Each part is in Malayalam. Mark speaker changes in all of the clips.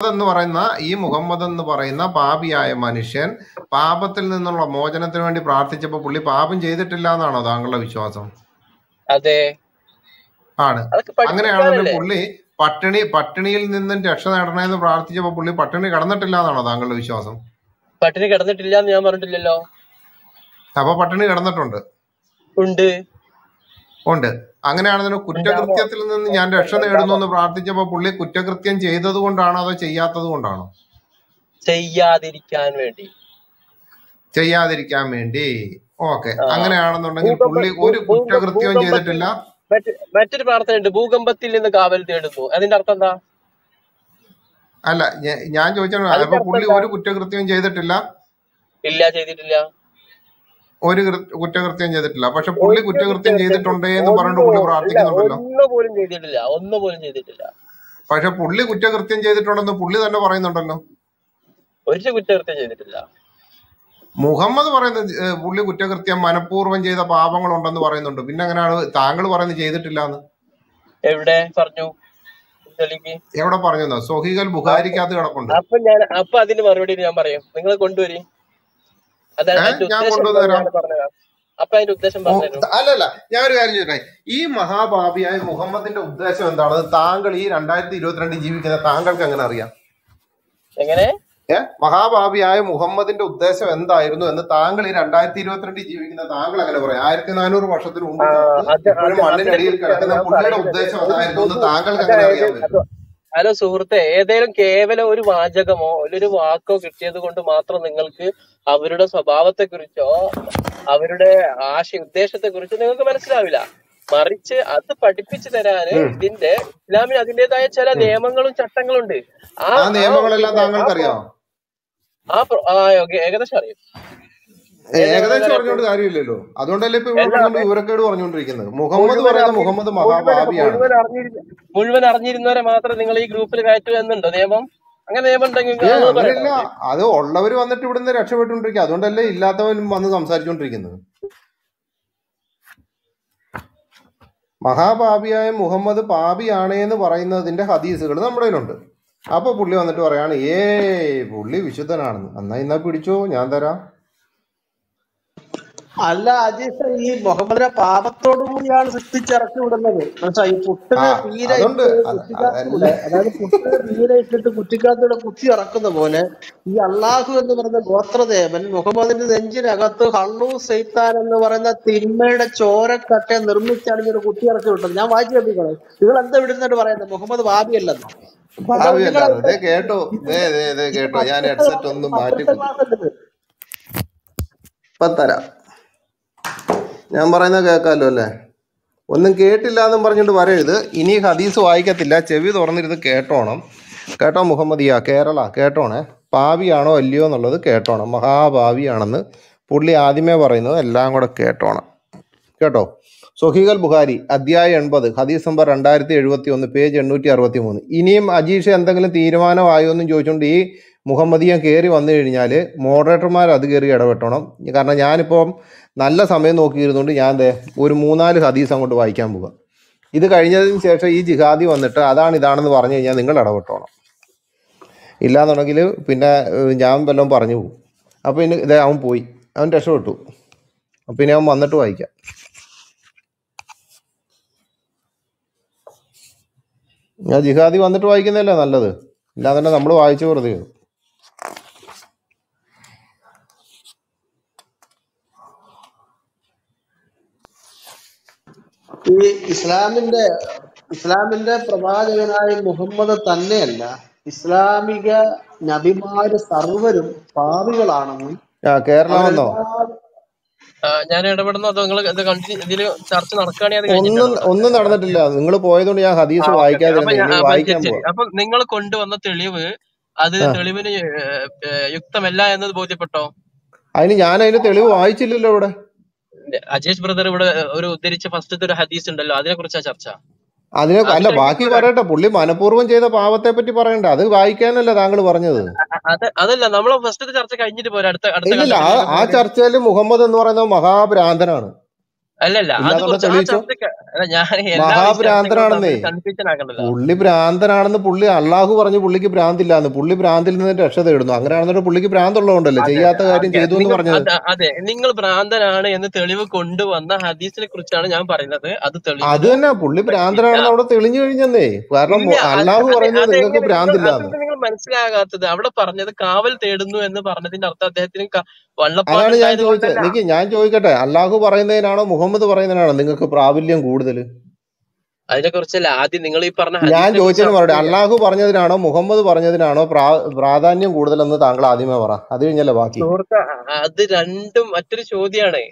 Speaker 1: എന്ന് പറയുന്ന ഈ മുഹമ്മദ് എന്ന് പറയുന്ന പാപിയായ മനുഷ്യൻ പാപത്തിൽ നിന്നുള്ള മോചനത്തിന് വേണ്ടി പ്രാർത്ഥിച്ചപ്പോ പുള്ളി പാപം ചെയ്തിട്ടില്ല എന്നാണോ താങ്കളുടെ വിശ്വാസം?
Speaker 2: അതെ.
Speaker 1: ആണ്.
Speaker 2: അങ്ങനെയാണെങ്കിൽ
Speaker 1: പുള്ളി പട്ടിണി പട്ടിണിയിൽ നിന്നും രക്ഷ നേടണമെന്ന് പ്രാർത്ഥിച്ചപ്പോ പുള്ളി പട്ടിണി കടന്നിട്ടില്ല എന്നാണോ താങ്കളുടെ വിശ്വാസം?
Speaker 2: പട്ടിണി കടന്നിട്ടില്ല എന്ന് ഞാൻ പറഞ്ഞിട്ടില്ലല്ലോ.
Speaker 1: അപ്പൊ പട്ടിണി കടന്നിട്ടുണ്ട്.
Speaker 2: ഉണ്ട്.
Speaker 1: ഉണ്ട്. അങ്ങനെയാണെന്നുണ്ടെങ്കിൽ കുറ്റകൃത്യത്തിൽ നിന്ന് ഞാൻ രക്ഷ നേടുന്നു എന്ന് പ്രാർത്ഥിച്ചപ്പോ പുള്ളി കുറ്റകൃത്യം ചെയ്തത് കൊണ്ടാണോ അതോ ചെയ്യാത്തത് കൊണ്ടാണോ?
Speaker 2: ചെയ്യാതിരിക്കാൻ വേണ്ടി.
Speaker 1: ചെയ്യാതിരിക്കാൻ വേണ്ടി. ഓക്കെ. അങ്ങനെയാണെന്നുണ്ടെങ്കിൽ പുള്ളി ഒരു കുറ്റകൃത്യവും ചെയ്തിട്ടില്ല.
Speaker 2: മറ്റ് മറ്റൊരു പ്രാർത്ഥനയുണ്ട്. ഭൂകമ്പത്തിൽ നിന്ന് കാവൽ തേടുന്നു. അതിന്റെ അർത്ഥം എന്താ?
Speaker 1: അല്ല ഞാൻ
Speaker 2: ചോദിച്ചു
Speaker 1: അപ്പൊ പുള്ളി ഒരു കുറ്റകൃത്യവും ചെയ്തിട്ടില്ല.
Speaker 2: ഇല്ല ചെയ്തിട്ടില്ല.
Speaker 1: ഒരു കുറ്റകൃത്യം ചെയ്തിട്ടില്ല. പക്ഷെ പുള്ളി കുറ്റകൃത്യം ചെയ്തിട്ടുണ്ടേ എന്ന് പറഞ്ഞിട്ട് പുള്ളി പ്രാർത്ഥിക്കുന്നുണ്ടല്ലോ.
Speaker 2: ഒന്നുപോലും ചെയ്തിട്ടില്ല ഒന്നുപോലും ചെയ്തിട്ടില്ല.
Speaker 1: പക്ഷെ പുള്ളി കുറ്റകൃത്യം ചെയ്തിട്ടുണ്ടെന്ന് പുള്ളി തന്നെ പറയുന്നുണ്ടല്ലോ.
Speaker 2: ഒരു കുറ്റകൃത്യം ചെയ്തിട്ടില്ല.
Speaker 1: മുഹമ്മദ് പറയുന്നത് പുള്ളി കുറ്റകൃത്യം മനഃപൂർവം ചെയ്ത പാപങ്ങൾ ഉണ്ടെന്ന് പറയുന്നുണ്ട്. പിന്നെ അങ്ങനെയാണ് താങ്കൾ പറയുന്നത് ചെയ്തിട്ടില്ല എന്ന്
Speaker 2: എവിടെ പറഞ്ഞു?
Speaker 1: എവിടെ പറഞ്ഞു സൊഹീഖൽ ബുഹാരിക്കാത്ത കിടപ്പുണ്ട്.
Speaker 2: അപ്പൊ ഞാൻ അപ്പൊ അതിന് മറുപടി ഞാൻ പറയാം. നിങ്ങൾ കൊണ്ടുവരി. അപ്പൊ അതിന്റെ ഉദ്ദേശം
Speaker 1: അല്ലല്ല ഞാൻ ഒരു കാര്യം ചോദിക്കട്ടെ? ഈ മഹാഭാവിയായ മുഹമ്മദിന്റെ ഉദ്ദേശം എന്താണ്? താങ്കൾ ഈ രണ്ടായിരത്തി ഇരുപത്തിരണ്ടിൽ ജീവിക്കുന്ന താങ്കൾക്ക് എങ്ങനെ അറിയാം?
Speaker 2: എങ്ങനെ?
Speaker 1: ഏ? മഹാഭാവിയായ മുഹമ്മദിന്റെ ഉദ്ദേശം എന്തായിരുന്നു എന്ന് താങ്കൾ ഈ രണ്ടായിരത്തി ഇരുപത്തിരണ്ടിൽ ജീവിക്കുന്ന താങ്കൾ അങ്ങനെ പറയാം? ആയിരത്തി നാനൂറ് വർഷത്തിന് മുമ്പ് മണ്ണിനടിയിൽ കിടക്കുന്ന പുള്ളിയുടെ ഉദ്ദേശം എന്തായിരുന്നു എന്ന് താങ്കൾക്ക് അങ്ങനെ അറിയാൻ പറ്റും?
Speaker 2: ഹലോ സുഹൃത്തെ ഏതെങ്കിലും കേവലം ഒരു വാചകമോ ഒരു വാക്കോ കിട്ടിയത് കൊണ്ട് മാത്രം നിങ്ങൾക്ക് അവരുടെ സ്വഭാവത്തെ കുറിച്ചോ അവരുടെ ആശയ ഉദ്ദേശത്തെ കുറിച്ചോ നിങ്ങൾക്ക് മനസ്സിലാവില്ല മറിച്ച് അത് പഠിപ്പിച്ചു തരാന്. ഇതിന്റെ ഇസ്ലാമിന് അതിന്റേതായ ചില നിയമങ്ങളും ചട്ടങ്ങളും ഉണ്ട് ആ
Speaker 1: നിയമങ്ങളെല്ലാം
Speaker 2: ആ-
Speaker 1: താങ്കൾക്ക് അറിയാം
Speaker 2: ആ ഏകദേശം അറിയും
Speaker 1: ഏകദേശം പറഞ്ഞുകൊണ്ട് കാര്യമില്ലല്ലോ. അതുകൊണ്ടല്ലേ ഇപ്പൊ ഇവിടെ വിവരക്കേട് പറഞ്ഞുകൊണ്ടിരിക്കുന്നത്? മുഹമ്മദ് പറയുന്ന മുഹമ്മദ്
Speaker 2: മഹാബാബിയാണ്
Speaker 1: മഹാഭാവിയാണ്.
Speaker 2: മുഴുവൻ അറിഞ്ഞിരുന്നവരെ മാത്രം നിങ്ങൾ ഈ ഗ്രൂപ്പിൽ കയറ്റുക എന്നുണ്ടോ? നിയമം? അങ്ങനെ നിയമം ഉണ്ടെങ്കിൽ അത്
Speaker 1: ഉള്ളവർ ഉള്ളവര് വന്നിട്ട് ഇവിടുന്ന് രക്ഷപ്പെട്ടുകൊണ്ടിരിക്കുക. അതുകൊണ്ടല്ലേ ഇല്ലാത്തവനും വന്ന് സംസാരിച്ചുകൊണ്ടിരിക്കുന്നത്. മഹാപാപിയായ മുഹമ്മദ് പാപിയാണ് എന്ന് പറയുന്നതിന്റെ ഹദീസുകൾ നമ്മുടെ കയ്യിലുണ്ട്. അപ്പൊ പുള്ളി വന്നിട്ട് പറയാണ് ഏ പുള്ളി വിശുദ്ധനാണെന്ന്. അന്നാ ഇന്നാ പിടിച്ചോ? ഞാൻ തരാം.
Speaker 3: അല്ല അജീഷ ഈ മുഹമ്മദിനെ പാപത്തോടു കൂടിയാണ് സൃഷ്ടിച്ചിറക്കി വിടുന്നത്. മനസ്സിലായി? ഈ പുട്ടിന് തീരെ അതായത് പുട്ടിന് തീരെ ഇട്ടിട്ട് കുറ്റിക്കാത്തൂടെ കുത്തി ഇറക്കുന്ന പോലെ ഈ അള്ളാഹു എന്ന് പറയുന്ന ഗോത്രദേവൻ മുഹമ്മദിന്റെ നെഞ്ചിനകത്ത് ഹള്ളു സൈത്താൻ എന്ന് പറയുന്ന തിന്മയുടെ ചോരക്കട്ടെ നിർമ്മിച്ചാണ് ഇങ്ങനെ കുത്തി ഇറക്കി വിട്ടത്. ഞാൻ വായിച്ചു കേൾപ്പിക്കണം. നിങ്ങൾ എന്താ വിടുന്നിട്ട് പറയുന്നത് മുഹമ്മദ്
Speaker 1: ദേ കേട്ടോ. കേട്ടോ. ഞാൻ ഹെഡ്സെറ്റ് ഒന്നും മാറ്റി കുത്തി. ഞാൻ പറയുന്നത് കേൾക്കാമല്ലോ അല്ലേ? ഒന്നും കേട്ടില്ല എന്നും പറഞ്ഞിട്ട് പറയരുത് ഇനി ഹദീസ് വായിക്കത്തില്ല. ചെവി തുറന്നിരുന്ന് കേട്ടോണം. കേട്ടോ മുഹമ്മദിയ? കേരള? കേട്ടോണേ? പാവിയാണോ അല്ലയോ എന്നുള്ളത് കേട്ടോണം. മഹാഭാവിയാണെന്ന് പുള്ളി ആദ്യമേ പറയുന്നത് എല്ലാം കൂടെ കേട്ടോണം. കേട്ടോ? സൊഹീഖൽ ബുഹാരി അധ്യായം എൺപത് ഹദീസ് നമ്പർ രണ്ടായിരത്തി എഴുപത്തി ഒന്ന് പേജ് എണ്ണൂറ്റി അറുപത്തി മൂന്ന് ഇനിയും അജീഷ് എന്തെങ്കിലും തീരുമാനമായോ എന്നും ചോദിച്ചുകൊണ്ട് ഈ മുഹമ്മദിയൻ കയറി വന്നു കഴിഞ്ഞാൽ മോഡറേറ്റർമാർ അത് കയറി ഇടപെട്ടണം. കാരണം ഞാനിപ്പം നല്ല സമയം നോക്കിയിരുന്നുകൊണ്ട് ഞാൻ ഒരു മൂന്നാൽ ഹദീസ് അങ്ങോട്ട് വായിക്കാൻ പോകാം ഇത് കഴിഞ്ഞതിന് ശേഷം ഈ ജിഹാദി വന്നിട്ട് അതാണ് ഇതാണെന്ന് പറഞ്ഞു കഴിഞ്ഞാൽ നിങ്ങൾ ഇടപെട്ടോണം. ഇല്ലാന്നുണ്ടെങ്കിൽ പിന്നെ ഞാൻ വല്ലതും പറഞ്ഞു പോകും അപ്പോൾ ഇനി ഇതേ അവൻ പോയി. അവൻ രക്ഷപ്പെട്ടു. അപ്പം ഇനി അവൻ വന്നിട്ട് വായിക്കാം. ഞാൻ ജിഹാദി വന്നിട്ട് വായിക്കുന്നതല്ലേ നല്ലത്? ഇല്ലാതെ നമ്മൾ വായിച്ചു വെറുതെ
Speaker 3: ഈ ഇസ്ലാമിന്റെ ഇസ്ലാമിന്റെ പ്രവാചകനായ മുഹമ്മദ് തന്നെയല്ല ഇസ്ലാമിക നബിമാര് സർവരും പാപികളാണെന്നും
Speaker 1: ആ കേരളം വന്നോ?
Speaker 2: ആ, ഞാൻ ഇടപെടുന്നു. അതോ നിങ്ങൾ ഇതിൽ ഇതിൽ ചർച്ച നടക്കുകയാണെങ്കിൽ അത്
Speaker 1: ഒന്നും ഒന്നും നടന്നിട്ടില്ല. നിങ്ങൾ പോയതുകൊണ്ട് ഞാൻ ഹദീസ് വായിക്കാതെ
Speaker 2: അപ്പൊ നിങ്ങൾ കൊണ്ടുവന്ന തെളിവ് അത് തെളിവിന് യുക്തമല്ല എന്നത് ബോധ്യപ്പെട്ടോ?
Speaker 1: അതിന് ഞാൻ അതിന് തെളിവ് വായിച്ചില്ലല്ലോ ഇവിടെ.
Speaker 2: അജേഷ് ബ്രദർ ഇവിടെ ഒരു ഉദ്ധരിച്ച ഫസ്റ്റത്തെ ഒരു ഹദീസ് ഉണ്ടല്ലോ അതിനെ കുറിച്ചാ ചർച്ച
Speaker 1: അതിനെ അല്ല ബാക്കി. പറയട്ടെ പുള്ളി മനഃപൂർവം ചെയ്ത പാവത്തെ പറ്റി പറയണ്ട അത് വായിക്കാനല്ല താങ്കൾ പറഞ്ഞത്
Speaker 2: അതല്ല നമ്മളെ ഫസ്റ്റത്തെ ചർച്ച കഴിഞ്ഞിട്ട് പോരാ അടുത്ത
Speaker 1: ആ. ചർച്ചയിൽ മുഹമ്മദ് എന്ന് പറയുന്നത് മഹാഭ്രാന്തനാണ്
Speaker 2: അല്ലല്ല
Speaker 1: മഹാഭ്രാന്തനാണെന്നേ. പുള്ളി ഭ്രാന്തനാണെന്ന് പുള്ളി അള്ളാഹു പറഞ്ഞു പുള്ളിക്ക് ഭ്രാന്തില്ലാന്ന്. പുള്ളി ഭ്രാന്തിൽ നിന്ന് രക്ഷ തേടുന്നു. അങ്ങനെയാണെന്നുണ്ടെങ്കിൽ പുള്ളിക്ക് ഭ്രാന്തുള്ളതുകൊണ്ടല്ലേ? ചെയ്യാത്ത കാര്യം ചെയ്തു എന്ന് പറഞ്ഞത്.
Speaker 2: അതെ നിങ്ങൾ ഭ്രാന്തനാണ് എന്ന് തെളിവ് കൊണ്ടുവന്ന ഹദീസിനെ കുറിച്ചാണ് ഞാൻ പറയുന്നത്. അത്
Speaker 1: അത് തന്നെ. പുള്ളി ഭ്രാന്തനാണെന്ന് അവിടെ തെളിഞ്ഞു കഴിഞ്ഞെന്നേ. കാരണം അള്ളാഹു പറയുന്നത് നിങ്ങൾക്ക് ഭ്രാന്തില്ലാന്ന്.
Speaker 2: മനസ്സിലാകാത്തത്. അവിടെ പറഞ്ഞത് കാവൽ തേടുന്നു എന്ന് പറഞ്ഞതിന്റെ അർത്ഥം അദ്ദേഹത്തിന്
Speaker 1: അതാണ് ഞാൻ ചോദിച്ചത്. എനിക്ക് ഞാൻ ചോദിക്കട്ടെ. അള്ളാഹു പറയുന്നതിനാണോ മുഹമ്മദ് പറയുന്നതിനാണോ നിങ്ങൾക്ക് പ്രാബല്യം കൂടുതൽ
Speaker 2: അതിനെ കുറിച്ചല്ല ആദ്യം നിങ്ങൾ ഈ പറഞ്ഞ
Speaker 1: ഞാൻ ചോദിച്ചത്
Speaker 2: ചെയ്യാം
Speaker 1: അള്ളാഹു പറഞ്ഞതിനാണോ മുഹമ്മദ് പറഞ്ഞതിനാണോ പ്രാ പ്രാധാന്യം കൂടുതലെന്ന് താങ്കൾ ആദ്യമേ പറ. അത് കഴിഞ്ഞല്ലേ ബാക്കി?
Speaker 2: അത് രണ്ടും മറ്റൊരു ചോദ്യമാണ്